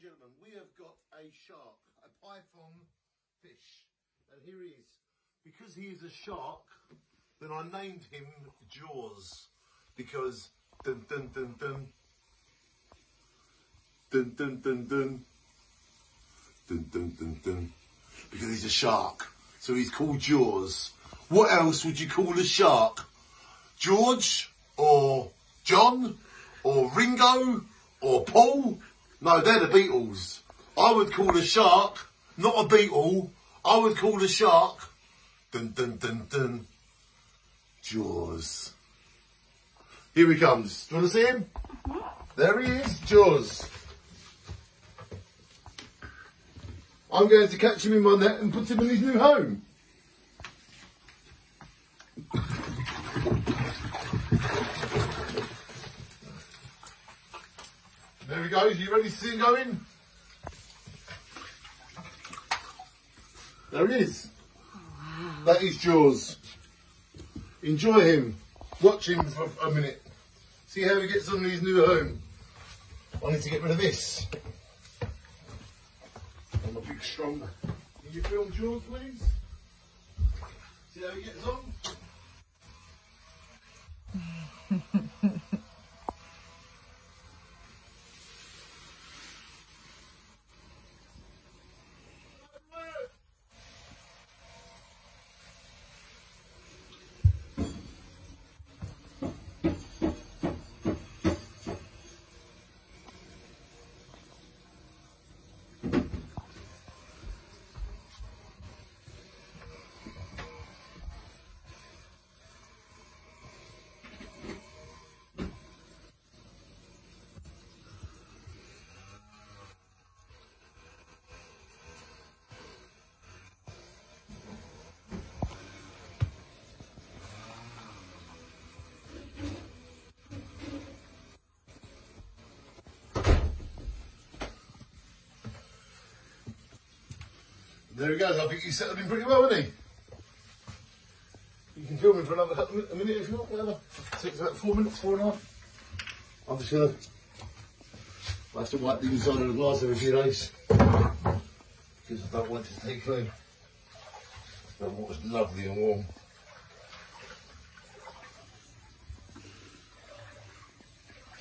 and gentlemen, we have got a shark, a python fish. And here he is. Because he is a shark, then I named him Jaws. Because dun dun dun dun. Dun dun dun dun. Dun dun dun dun. Because he's a shark. So he's called Jaws. What else would you call a shark? George? Or John? Or Ringo? Or Paul? No, they're the Beatles. I would call a shark, not a beetle, I would call a shark, dun dun dun dun, Jaws. Here he comes. Do you want to see him? There he is, Jaws. I'm going to catch him in my net and put him in his new home. There he goes. You ready to see him going? There he is. That is Jaws. Enjoy him. Watch him for a minute. See how he gets on in his new home. I need to get rid of this. I'm a big strong. Can you film Jaws, please? See how he gets on? There he goes. I think he's settled in pretty well, hasn't he? You can film him for another couple of minute if you want. Whatever. Takes about four minutes, four and a half. I'm just gonna. I have to wipe the inside of the glass every few days because I don't want it to take clean. The water's lovely and warm.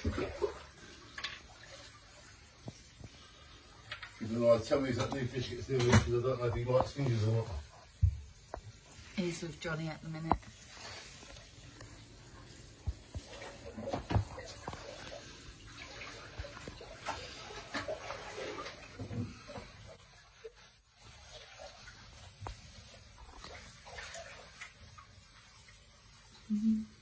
Even though I tell me that new fish gets new because I don't know if he likes fingers or not. He's with Johnny at the minute. Mm-hmm.